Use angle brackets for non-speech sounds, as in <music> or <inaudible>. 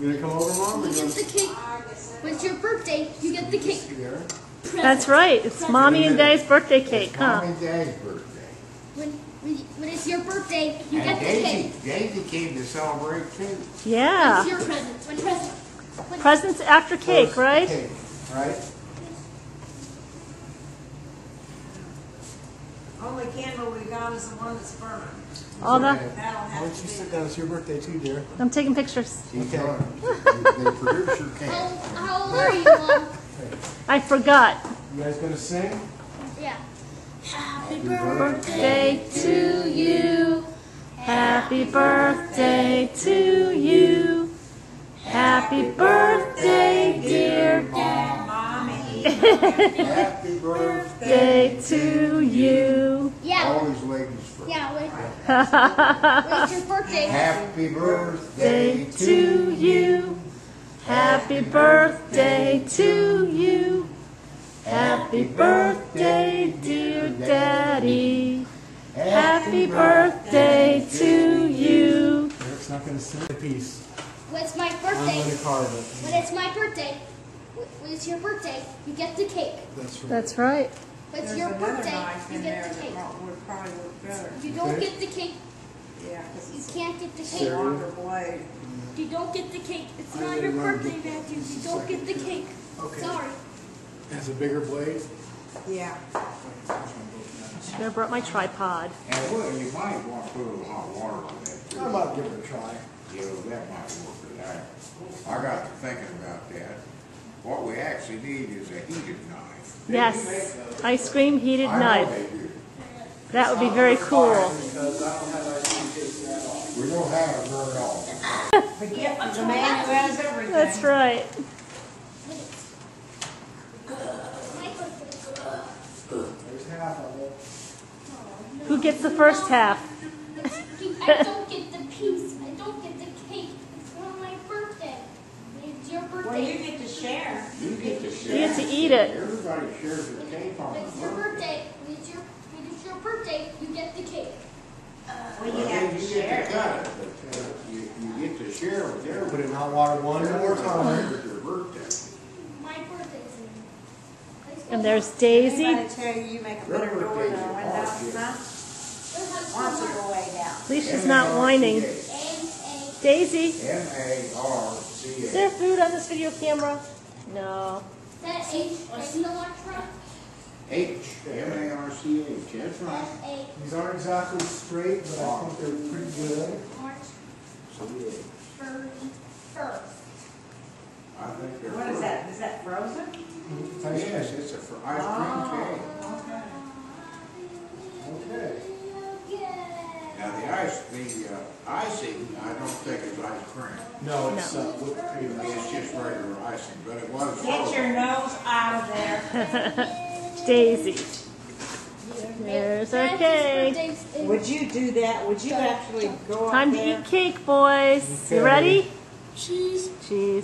You gonna come over, Mom? Or You you get the cake. When it's your birthday, you get the cake. That's right. It's mommy and dad's birthday cake, huh? Mom and Dad's birthday. When, when, when it's your birthday, you And get the Daisy, cake. Daisy came to celebrate too. It's Yeah. your present. When present. When, Presents after cake, right? Cake, right? Only candle we got is the one that's burning. All the. Okay. That'll Why don't you sit down? It's your birthday too, dear. I'm taking pictures. Okay. They <laughs> produce your how, how old are you, Mom? I forgot. You guys gonna sing? Yeah. Happy Birthday to you. Happy birthday to you. Happy birthday, dear Mommy. <laughs> Happy birthday. to you. Yeah. Always ladies first. Yeah. When, <laughs> when it's your birthday. Happy birthday to you. Happy birthday to you. Happy birthday, dear daddy. Happy birthday to you. Eric's not gonna sing a piece. When it's my I'm birthday. gonna carve When it. it's my birthday. When it's your birthday, you get the cake. That's right. That's right. When it's There's your another birthday, knife you in get there the that cake. prob- would probably work better. You don't Okay. get the cake. Yeah, You it's can't get the a cake. longer blade. You don't get the cake. It's I not really your wanna birthday, get Matthew. this You don't get the second cake. Okay. Sorry. Has a bigger blade. Yeah. Should have brought my tripod. And well, you might want to put a little hot water on that too. I might give it a try. You know, that might work for that. I got to thinking about that. What we actually need is a heated knife. Yes. Ice cream heated I know knife. they do. That would be very cool. Because don't have ice cream at all. We don't have it very often. Forget the man who has everything. That's right. There's half of it. Who gets the first half? I don't get the piece. I don't get the cake. It's not my birthday. It's your Well, you get to share. You get to You get to eat it. Everybody shares their cake on it's your birthday. birthday, when it's your, when it's your birthday, you get the cake. Well, Well, you have to you get share. to cut it, but uh, you, you get to share with Put everybody. it in hot water one more time. With your birthday. My birthday's in. Let's go. And there's Daisy. Anybody tell you you make a better door than a window? Huh? There's like Why don't you go way down? At least she's not whining. Daisy, M A R C is A. there food on this video camera? No. That H. Like Electra. H, M A R C H, that's right. F A. These aren't exactly straight, but I think they're pretty good. March thirty first. I think they're. What is that? Is that frozen? It's ice Yes, cream. it's a fr- ice oh. The uh, icing, I don't think it's ice cream. No, it's No. uh, whipped cream. It's just regular icing, but it was. Get your nose out of there. <laughs> Daisy. There's our cake. Would you do that? Would you actually go up Time to there? eat cake, boys. You ready? Cheese. Cheese.